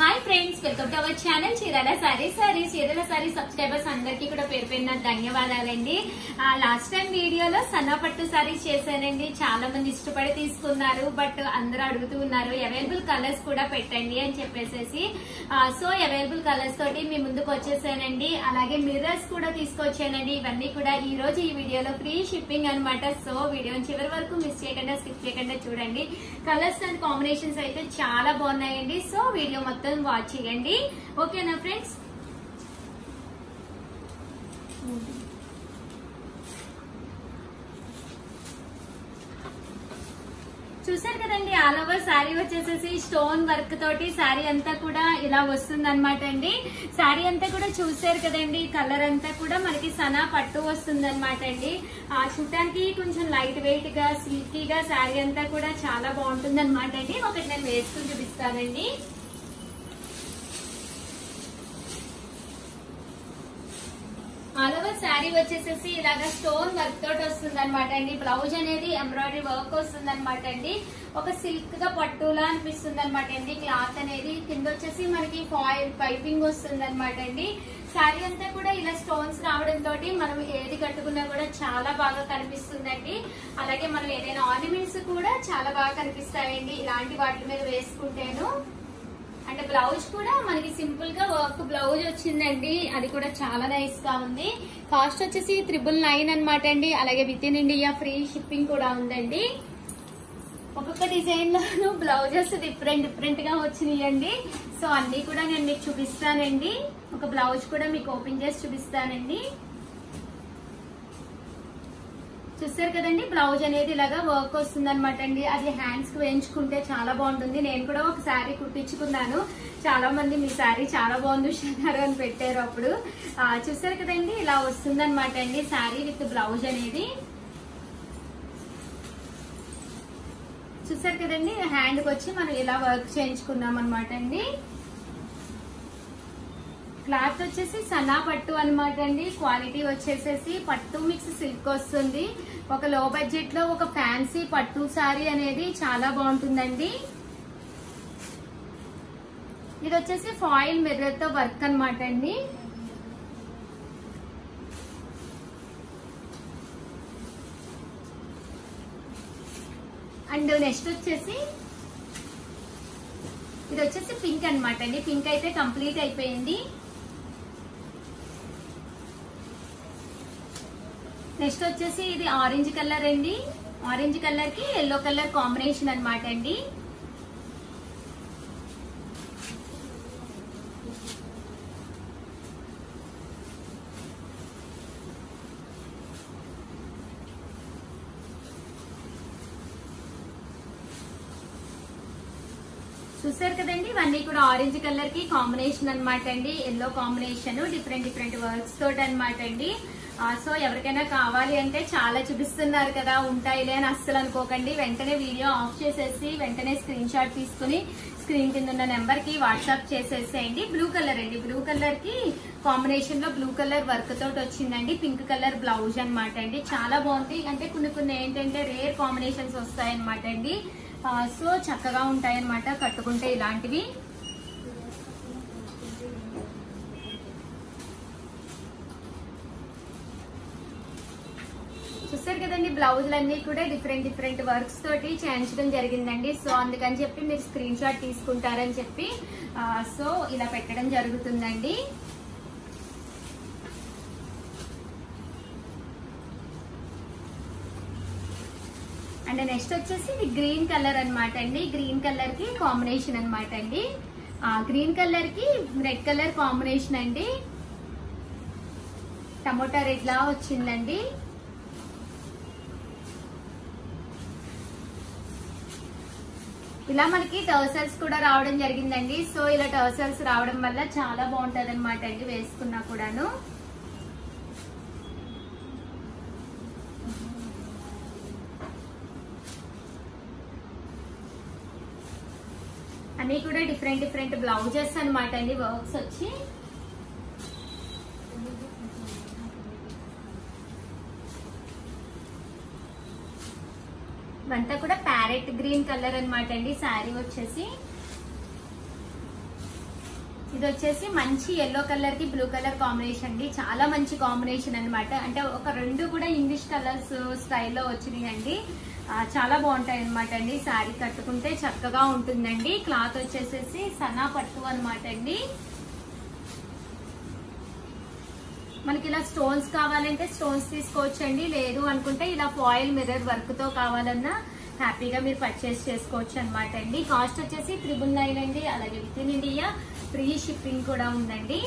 Hi friends welcome to our channel Chirala sorry sorry Chirala sorry subscribers అందరికీ కూడా పేరు పేరున ధన్యవాదాలండి. లాస్ట్ టైం వీడియోలో సన్న పట్టు సారీస్ చేశానండి. చాలా మంది ఇష్టపడి తీసుకున్నారు బట్ అందరూ అడుగుతూ ఉన్నారు అవైలబుల్ కలర్స్ కూడా పెట్టండి అని చెప్పేసి సో అవైలబుల్ కలర్స్ తోటి మీ ముందుకు వచ్చేసానండి. అలాగే మిర్రర్స్ కూడా తీసుకొచ్చానండి. ఇవన్నీ కూడా ఈ రోజు ఈ వీడియోలో ఫ్రీ షిప్పింగ్ అనమాట సో వీడియోని చివరి వరకు మిస్ చేయకుండా స్కిప్ చేయకుండా చూడండి. కలర్స్ అండ్ కాంబినేషన్స్ అయితే చాలా బాగున్నాయండి. సో వీడియో మొత్తం వాచ్ చేయండి. ఓకేనా ఫ్రెండ్స్ చూసారు కదండి ఆల్ ఓవర్ శారీ వచ్చేసేసి స్టోన్ వర్క్ తోటి శారీ అంతా కూడా ఇలా వస్తుంది అనమాట అండి. శారీ అంతా కూడా చూసారు కదండి కలర్ అంతా కూడా మనకి సనా పట్టు వస్తుంది అనమాట అండి. ఆ చూడటానికి కొంచెం లైట్ వెయిట్గా సిల్కీగా శారీ అంతా కూడా చాలా బాగుంటుంది అనమాట అండి. ఒకటి నేను వేసుకుని చూపిస్తానండి. ఆల్ ఓవర్ శారీ వచ్చేసేసి ఇలాగా స్టోన్ వర్క్ తోటి వస్తుంది అనమాట అండి. బ్లౌజ్ అనేది ఎంబ్రాయిడరీ వర్క్ వస్తుంది అనమాట అండి. ఒక సిల్క్గా పట్టులా అనిపిస్తుంది అనమాట అండి. క్లాత్ అనేది కింద వచ్చేసి మనకి ఫాయిల్ పైపింగ్ వస్తుంది అనమాట అండి. శారీ అంతా కూడా ఇలా స్టోన్స్ రావడం తోటి మనం ఏది కట్టుకున్నా కూడా చాలా బాగా కనిపిస్తుందండి. అలాగే మనం ఏదైనా ఆర్నమెంట్స్ కూడా చాలా బాగా కనిపిస్తాయండి. ఇలాంటి వాటి మీద వేసుకుంటేను. అంటే బ్లౌజ్ కూడా మనకి సింపుల్గా వర్క్ బ్లౌజ్ వచ్చిందండి. అది కూడా చాలా నైస్గా ఉంది. కాస్ట్ వచ్చేసి త్రిబుల్ నైన్ అనమాట అండి. అలాగే with in India free shipping కూడా ఉందండి. ఒక్కొక్క డిజైన్ లోను బ్లౌజెస్ డిఫరెంట్ డిఫరెంట్గా వచ్చినాయండి. సో అన్ని కూడా నేను మీకు చూపిస్తానండి. ఒక బ్లౌజ్ కూడా మీకు ఓపెన్ చేసి చూపిస్తానండి. చూస్తారు కదండి బ్లౌజ్ అనేది ఇలాగా వర్క్ వస్తుంది అనమాట అండి. అది హ్యాండ్స్కి వేయించుకుంటే చాలా బాగుంటుంది. నేను కూడా ఒక శారీ కుట్టించుకున్నాను. చాలా మంది మీ శారీ చాలా బాగుంది ఉషారు అని పెట్టారు అప్పుడు. చూసారు చూస్తారు కదండి ఇలా వస్తుంది అనమాట అండి శారీ విత్ బ్లౌజ్ అనేది. చూసారు కదండి హ్యాండ్కి వచ్చి మనం ఇలా వర్క్ చేయించుకున్నాం అనమాట అండి. క్లాత్ వచ్చేసి సన్నా పట్టు అనమాట అండి. క్వాలిటీ వచ్చేసేసి పట్టు మిక్స్ సిల్క్ వస్తుంది. ఒక లో బడ్జెట్లో ఒక ఫ్యాన్సీ పట్టు సారీ అనేది చాలా బాగుంటుందండి. ఇది వచ్చేసి ఫాయిల్ మిర్రర్తో వర్క్ అనమాట అండి. అండ్ నెక్స్ట్ వచ్చేసి ఇది వచ్చేసి పింక్ అనమాట అండి. పింక్ అయితే కంప్లీట్ అయిపోయింది. నెక్స్ట్ వచ్చేసి ఇది ఆరెంజ్ కలర్ అండి. ఆరెంజ్ కలర్కి ఎల్లో కలర్ కాంబినేషన్ అన్నమాట అండి. చూసారు కదండి ఇవన్నీ కూడా ఆరెంజ్ కలర్కి కాంబినేషన్ అన్నమాట అండి. Yellow combination different different works తోటి అనమాట అండి. సో ఎవరికైనా కావాలి అంటే చాలా చూపిస్తున్నారు కదా ఉంటాయిలే అని అస్సలు అనుకోకండి. వెంటనే వీడియో ఆఫ్ చేసేసి వెంటనే స్క్రీన్ షాట్ తీసుకుని స్క్రీన్ కింద ఉన్న నెంబర్కి వాట్సాప్ చేసేసేయండి. బ్లూ కలర్ అండి. బ్లూ కలర్కి కాంబినేషన్లో బ్లూ కలర్ వర్క్ తోటి వచ్చిందండి. పింక్ కలర్ బ్లౌజ్ అనమాట అండి. చాలా బాగుంది. అంటే కొన్ని కొన్ని ఏంటంటే రేర్ కాంబినేషన్స్ వస్తాయన్నమాట అండి. సో చక్కగా ఉంటాయన్నమాట. కట్టుకుంటే ఇలాంటివి. చూస్తారు కదండి బ్లౌజులు అన్ని కూడా డిఫరెంట్ డిఫరెంట్ వర్క్స్ తోటి చేయించడం జరిగిందండి. సో అందుకని చెప్పి మీరు స్క్రీన్ షాట్ తీసుకుంటారని చెప్పి సో ఇలా పెట్టడం జరుగుతుందండి. అండ్ నెక్స్ట్ వచ్చేసి ఇది గ్రీన్ కలర్ అన్నమాట అండి. గ్రీన్ కలర్కి కాంబినేషన్ అన్నమాట అండి. గ్రీన్ కలర్కి రెడ్ కలర్ కాంబినేషన్ అండి. టమోటా రెడ్ లా వచ్చిందండి. ఇలా మనకి టర్సల్స్ కూడా రావడం జరిగిందండి. సో ఇలా టర్సల్స్ రావడం వల్ల చాలా బాగుంటది అనమాట అండి వేసుకున్నా కూడాను. అన్ని కూడా డిఫరెంట్ డిఫరెంట్ బ్లౌజెస్ అనమాట అండి వర్క్స్ వచ్చి. ఇవంతా కూడా ప్యారెట్ గ్రీన్ కలర్ అనమాట అండి. శారీ వచ్చేసి. ఇది వచ్చేసి మంచి ఎల్లో కలర్కి బ్లూ కలర్ కాంబినేషన్ అండి. చాలా మంచి కాంబినేషన్ అనమాట అంటే ఒక రెండు కూడా ఇంగ్లీష్ కలర్స్ స్టైల్లో వచ్చినాయండి. చాలా బాగుంటాయి అనమాట అండి. శారీ కట్టుకుంటే చక్కగా ఉంటుందండి. క్లాత్ వచ్చేసేసి సనా పట్టు అనమాట అండి. మనకి ఇలా స్టోన్స్ కావాలంటే స్టోన్స్ తీసుకోవచ్చండి. లేదు అనుకుంటే ఇలా ఫాయిల్ మిర్రర్ వర్క్తో కావాలన్నా హ్యాపీగా మీరు పర్చేస్ చేసుకోవచ్చు అనమాట అండి. కాస్ట్ వచ్చేసి త్రిబుల్ నైన్ అండి. అలాగే with in India free shipping కూడా ఉందండి.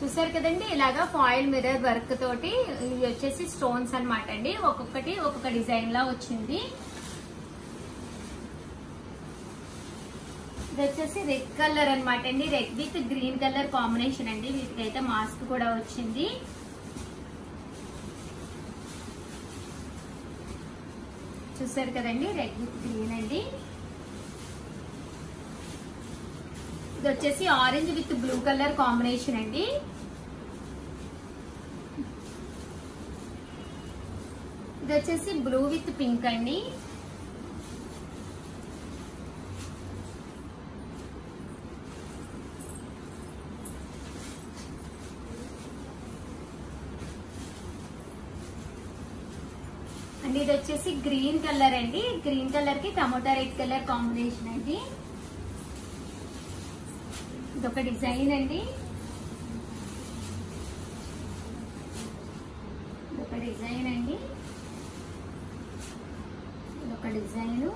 చూసారు కదండి ఇలాగా ఫాయిల్ మిర్రర్ వర్క్ తోటి ఇది వచ్చేసి స్టోన్స్ అనమాట అండి. ఒక్కొక్కటి ఒక్కొక్క డిజైన్ లా వచ్చింది. ఇది వచ్చేసి రెడ్ కలర్ అనమాట అండి. Red with green colour combination అండి. వీటికైతే మాస్క్ కూడా వచ్చింది. చూసారు కదండి రెడ్ విత్ గ్రీన్ అండి. ఇది వచ్చేసి orange with blue colour combination అండి. ఇది వచ్చేసి బ్లూ విత్ పింక్ అండి. అండ్ ఇది వచ్చేసి గ్రీన్ కలర్ అండి. గ్రీన్ కలర్కి టమోటా రెడ్ కలర్ కాంబినేషన్ అండి. ఇదొక డిజైన్ అండి. ఇదొక డిజైన్ అండి. ఇదొక డిజైన్.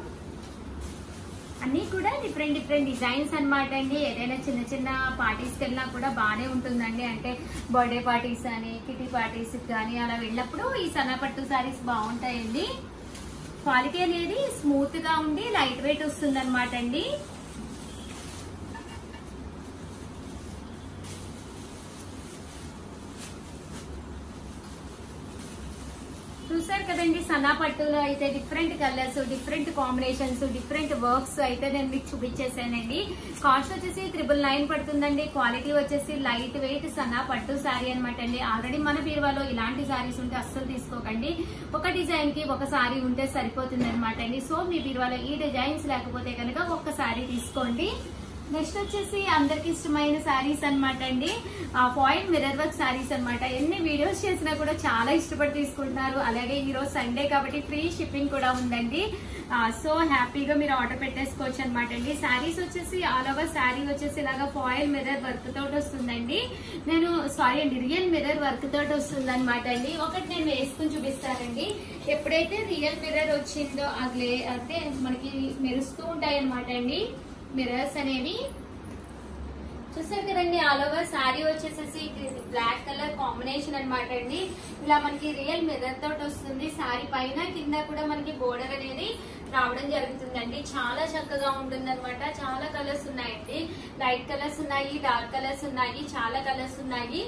అన్నీ కూడా డిఫరెంట్ డిఫరెంట్ డిజైన్స్ అనమాట అండి. ఏదైనా చిన్న చిన్న పార్టీస్కి వెళ్ళినా కూడా బాగానే ఉంటుందండి. అంటే బర్త్డే పార్టీస్ అని కిటీ పార్టీస్ కానీ అలా వెళ్ళినప్పుడు ఈ సన్నపట్టు సారీస్ బాగుంటాయండి. క్వాలిటీ అనేది స్మూత్గా ఉండి లైట్ వెయిట్ వస్తుంది అనమాట అండి. చూసారు కదండి. సన్నా పట్టులో అయితే different colours different combinations different works అయితే నేను మీకు చూపించేసానండి కాస్ట్ వచ్చేసి త్రిబుల్ నైన్ పడుతుందండి. క్వాలిటీ వచ్చేసి లైట్ వెయిట్ సన్నా పట్టు శారీ అనమాట అండి. ఆల్రెడీ మన బీరువాలో ఇలాంటి శారీస్ ఉంటే అస్సలు తీసుకోకండి. ఒక డిజైన్కి ఒక శారీ ఉంటే సరిపోతుంది అనమాట అండి. సో మీ బీరువాలో ఈ డిజైన్స్ లేకపోతే కనుక ఒక్క శారీ తీసుకోండి. నెక్స్ట్ వచ్చేసి అందరికి ఇష్టమైన శారీస్ అన్నమాట అండి. పాయింట్ మిర్రర్ వర్క్ శారీస్ అన్నమాట. ఎన్ని వీడియోస్ చేసినా కూడా చాలా ఇష్టపడి తీసుకుంటున్నారు. అలాగే ఈరోజు సండే కాబట్టి ఫ్రీ షిప్పింగ్ కూడా ఉందండి. సో హ్యాపీగా మీరు ఆర్డర్ పెట్టేసుకోవచ్చు అనమాట అండి. శారీస్ వచ్చేసి ఆల్ ఓవర్ శారీ వచ్చేసి ఇలాగా ఫాయిల్ మిర్రర్ వర్క్ తోటి వస్తుందండి. నేను సారీ అండి రియల్ మిర్రర్ వర్క్ తోటి వస్తుంది అనమాట అండి. ఒకటి నేను వేసుకుని చూపిస్తానండి. ఎప్పుడైతే రియల్ మిర్రర్ వచ్చిందో అదే అయితే మనకి మెరుస్తూ ఉంటాయి అనమాట అండి. మిర్రర్స్ అనేవి. చూసారు కదండి ఆల్ ఓవర్ శారీ వచ్చేసేసి బ్లాక్ కలర్ కాంబినేషన్ అనమాట అండి. ఇలా మనకి రియల్ మిర్రర్ తోటి వస్తుంది. శారీ పైన కింద కూడా మనకి బోర్డర్ అనేది రావడం జరుగుతుందండి. చాలా చక్కగా ఉంటుంది అనమాట చాలా కలర్స్ ఉన్నాయండి. లైట్ కలర్స్ ఉన్నాయి డార్క్ కలర్స్ ఉన్నాయి చాలా కలర్స్ ఉన్నాయి.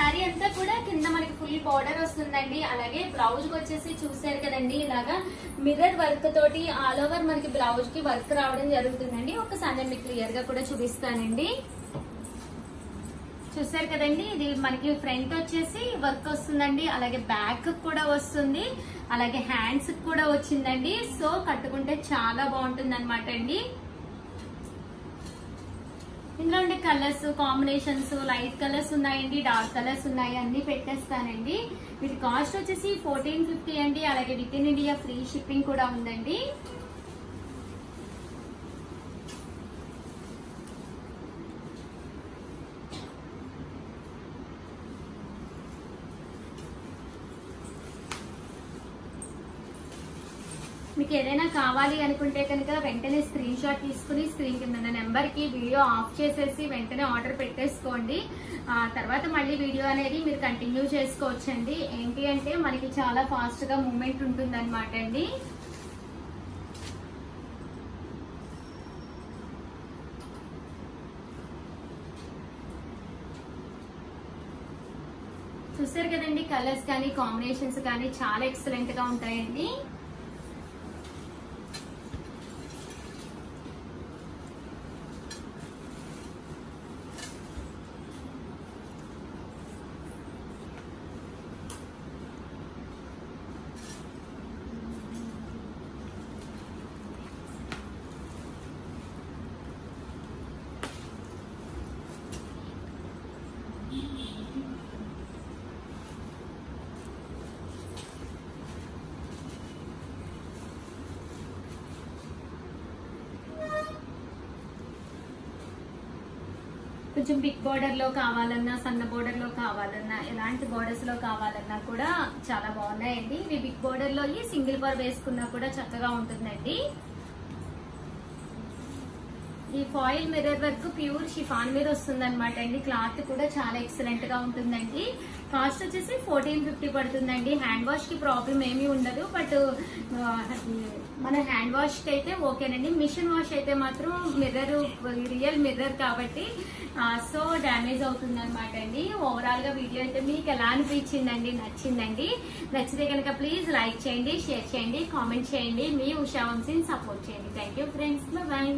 శారీ అంతా కూడా కింద మనకి ఫుల్ బార్డర్ వస్తుందండి. అలాగే బ్లౌజ్ వచ్చేసి చూసారు కదండి ఇలాగా మిర్రర్ వర్క్ తోటి ఆల్ ఓవర్ మనకి బ్లౌజ్కి వర్క్ రావడం జరుగుతుందండి. ఒకసారి మీకు క్లియర్గా కూడా చూపిస్తానండి. చూసారు కదండి ఇది మనకి ఫ్రంట్ వచ్చేసి వర్క్ వస్తుందండి. అలాగే బ్యాక్ కూడా వస్తుంది. అలాగే హ్యాండ్స్ కూడా వచ్చిందండి. సో కట్టుకుంటే చాలా బాగుంటుంది అనమాట అండి. ఇందులో ఉండే కలర్స్ కాంబినేషన్స్ లైట్ కలర్స్ ఉన్నాయండి డార్క్ కలర్స్ ఉన్నాయి అన్ని పెట్టేస్తానండి. వీటి కాస్ట్ వచ్చేసి ఫోర్టీన్ ఫిఫ్టీ అండి. అలాగే with in India free shipping కూడా ఉందండి. మీకు ఏదైనా కావాలి అనుకుంటే కనుక వెంటనే స్క్రీన్ షాట్ తీసుకుని స్క్రీన్ కింద ఉన్న నెంబర్కి వీడియో ఆఫ్ చేసేసి వెంటనే ఆర్డర్ పెట్టేసుకోండి. ఆ తర్వాత మళ్ళీ వీడియో అనేది మీరు కంటిన్యూ చేసుకోవచ్చండి. ఏంటి అంటే మనకి చాలా ఫాస్ట్గా మూమెంట్ ఉంటుంది అనమాట అండి. చూసారు కదండి కలర్స్ కానీ కాంబినేషన్స్ కానీ చాలా ఎక్సలెంట్గా ఉంటాయండి. కొంచెం బిగ్ బార్డర్లో కావాలన్నా సన్న బార్డర్లో కావాలన్నా ఎలాంటి బార్డర్స్లో కావాలన్నా కూడా చాలా బాగున్నాయండి. ఇవి బిగ్ బార్డర్లో సింగిల్ బార్ వేసుకున్నా కూడా చక్కగా ఉంటుందండి. ఈ foil mirror work pure chiffon మీద వస్తుంది అనమాట అండి. క్లాత్ కూడా చాలా ఎక్సలెంట్గా ఉంటుందండి. కాస్ట్ వచ్చేసి ఫోర్టీన్ ఫిఫ్టీ పడుతుందండి. హ్యాండ్ వాష్కి ప్రాబ్లం ఏమీ ఉండదు. బట్ మన హ్యాండ్ వాష్కి అయితే ఓకేనండి. మిషన్ వాష్ అయితే మాత్రం మిర్రర్ రియల్ మిర్రర్ కాబట్టి సో డ్యామేజ్ అవుతుంది అనమాట అండి. ఓవరాల్గా వీడియో అయితే మీకు ఎలా అనిపించిందండి? నచ్చిందండి? నచ్చితే కనుక ప్లీజ్ లైక్ చేయండి షేర్ చేయండి కామెంట్ చేయండి. మీ ఉషా వంశీని సపోర్ట్ చేయండి. Thank you friends bye